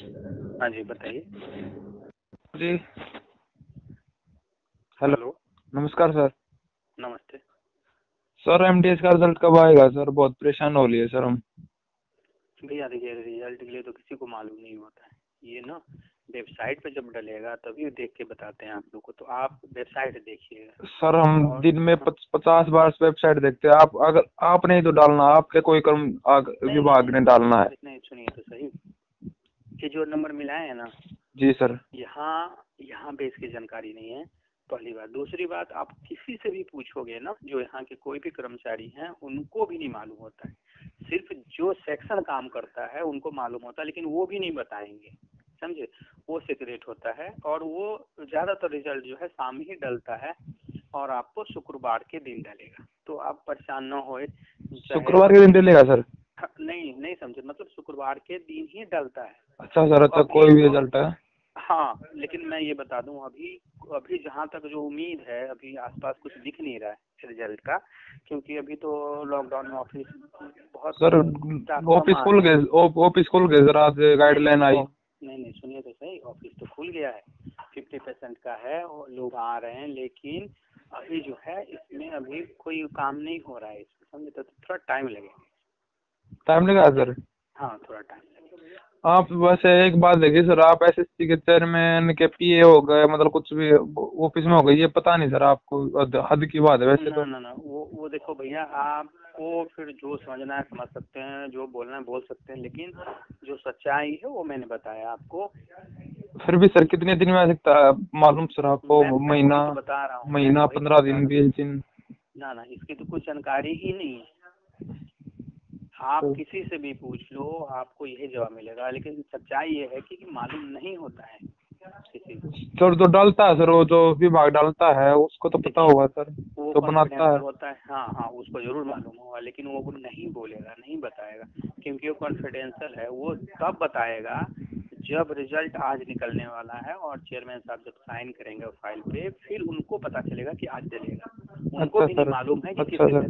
हाँ जी बताइए। जी। हेलो। नमस्कार सर। नमस्ते। सर एम का रिज़ल्ट कब आएगा? सर बहुत परेशान हो लिए सर हम। भैया देखिए रिज़ल्ट के लिए तो किसी को मालूम नहीं होता है। ये ना वेबसाइट पे जब डलेगा तभी देख के बताते हैं आप लोग को। तो आप वेबसाइट देखिएगा। सर हम और- दिन में पच- पचास बार वेबसाइट देखते हैं। आप अगर आपने तो डालना आपके कोई कर्म विभाग ने डालना है। नहीं सुनिए तो ये जो नंबर मिलाए हैं ना। जी सर। यहाँ यहाँ पे इसकी जानकारी नहीं है पहली बात। दूसरी बात आप किसी से भी पूछोगे ना जो यहाँ के कोई भी कर्मचारी हैं उनको भी नहीं मालूम होता है। सिर्फ़ जो सेक्शन काम करता है उनको मालूम होता है लेकिन वो भी नहीं बताएँगे। समझे? वो सीक्रेट होता है और वो ज़्यादातर रिज़ल्ट जो है शाम ही डलता है और आपको शुक्रवार के दिन डलेगा। तो आप परेशान न चाहे- शुक्रवार के दिन डलेगा सर? नहीं समझे मतलब शुक्रवार के दिन ही डलता है। अच्छा सर अच्छा कोई भी रिज़ल्ट है। हाँ लेकिन मैं ये बता दूँ अभी अभी जहाँ तक जो उम्मीद है अभी आसपास कुछ दिख नहीं रहा है रिज़ल्ट का क्योंकि अभी तो लॉकडाउन में ऑफ़िस बहुत सर ऑफ़िस खुल गए ऑफ़िस खुल गए आज गाइडलाइन आई। नहीं नहीं सुनिए तो सही ऑफ़िस तो खुल गया है फिफ्टी परसेंट का है और लोग आ रहे हैं लेकिन अभी जो है इसमें अभी कोई काम नहीं हो रहा है इसमें समझे तो थोड़ा टाइम लगेगा। टाइम लगा सर? हाँ थोड़ा टाइम आप वैसे एक बात देखिए सर आप एस एस सी के चेयरमैन के पी ए हो गए मतलब कुछ भी ऑफ़िस में हो गए ये पता नहीं सर आपको हद- की बात है वैसे ना तो। ना ना वो वो देखो भैया आपको फिर जो समझना है समझ सकते हैं जो बोलना है बोल सकते हैं लेकिन जो सच्चाई है वो मैंने बताया आपको। फिर भी सर कितने दिन में आ सकता है मालूम सर आपको महीना तो बता रहा हूँ। महीना तो पंद्रह दिन बीस दिन। ना ना इसकी तो कुछ जानकारी ही नहीं है। आप तो- किसी से भी पूछ लो आपको यही जवाब मिलेगा। लेकिन सच्चाई ये है कि, कि मालूम नहीं होता है सर जो डालता है सर वो जो विभाग डालता है उसको तो पता होगा सर वो तो बनाता है। होता है हाँ हाँ उसको ज़रूर मालूम होगा लेकिन वो नहीं बोलेगा नहीं बताएगा क्योंकि वो कॉन्फिडेंशियल है। वो तब बताएगा जब रिज़ल्ट आज निकलने वाला है और चेयरमैन साहब जब साइन करेंगे फ़ाइल पे फिर उनको पता चलेगा कि आज डलेगा उनको अच्छा भी नहीं मालूम है कि अच्छा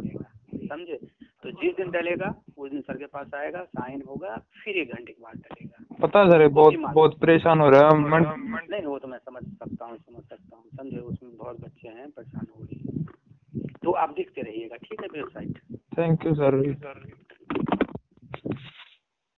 समझे? तो जिस दिन डलेगा उस दिन सर के पास आएगा साइन होगा फिर एक घंटे के बाद डलेगा। पता है सर बहुत बहुत परेशान हो रहा है। मन नहीं वो तो मैं समझ सकता हूँ समझ सकता हूँ। समझे उसमें बहुत बच्चे हैं परेशान हो रही हैं। तो आप देखते रहिएगा ठीक है वेबसाइट। Thank you sir